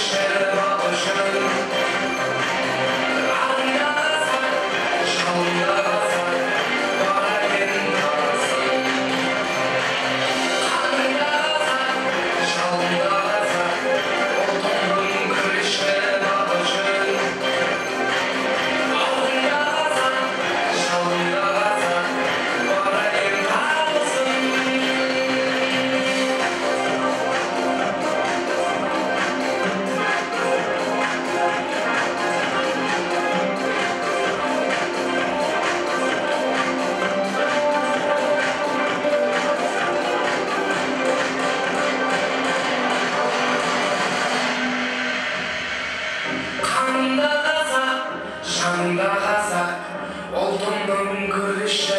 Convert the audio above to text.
Krishna. шанда қазақ шанда қазақ. Ұлтымның күріші